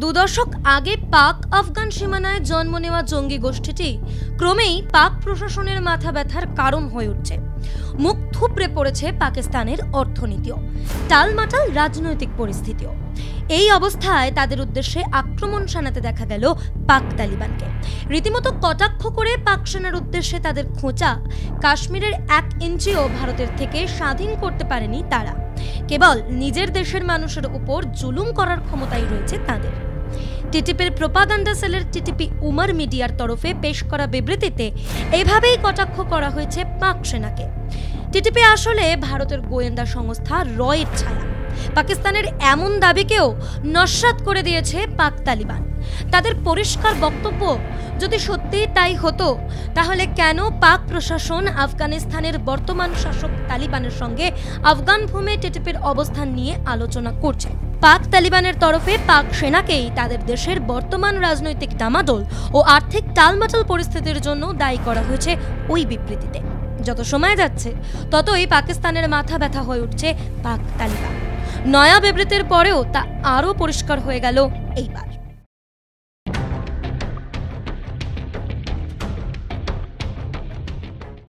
দু দশক আগে পাক আফগান সীমানায় জন্ম নেওয়া জঙ্গি গোষ্ঠীটি ক্রমেই পাক প্রশাসনের মাথা ব্যথার কারণ হয়ে উঠছে। মুখ থুপড়ে পড়েছে পাকিস্তানের অর্থনীতিও, টালমাটাল রাজনৈতিক পরিস্থিতিও। এই অবস্থায় তাদের উদ্দেশ্যে আক্রমণ শানাতে দেখা গেল পাক তালিবানকে। রীতিমতো কটাক্ষ করে পাক সেনার উদ্দেশ্যে তাদের খোঁচা কাশ্মীরের এক ইঞ্চিও ভারতের থেকে স্বাধীন করতে পারেনি তারা। কেবল নিজের দেশের মানুষের উপর জুলুম করার ক্ষমতাই রয়েছে তাদের। টিটিপির প্রোপাগান্ডা সেলের টিটিপি উমার মিডিয়ার তরফে পেশ করা বিবৃতিতে এভাবেই কটাক্ষ করা হয়েছে পাক সেনাকে। টিটিপি আসলে ভারতের গোয়েন্দা সংস্থা রয়ের ছায়া। পাকিস্তানের এমন দাবিকেও নস্বাত করে দিয়েছে পাক তালিবান। তাদের পরিষ্কার বক্তব্য যদি সত্যি তাই হতো, তাহলে কেন পাক প্রশাসন আফগানিস্তানের বর্তমান শাসক তালিবানের সঙ্গে আফগান ভূমে টিটিপির অবস্থান নিয়ে আলোচনা করছে? পাক তালিবানের তরফে পাক সেনাকেই তাদের দেশের বর্তমান রাজনৈতিক ডামাডোল ও আর্থিক টালমাটাল পরিস্থিতির জন্য দায়ী করা হয়েছে ওই বিবৃতিতে। যত সময় যাচ্ছে, ততই পাকিস্তানের মাথা ব্যথা হয়ে উঠছে পাক তালিবান। নয়া বিবৃতির পরেও তা আরও পরিষ্কার হয়ে গেল এইবার।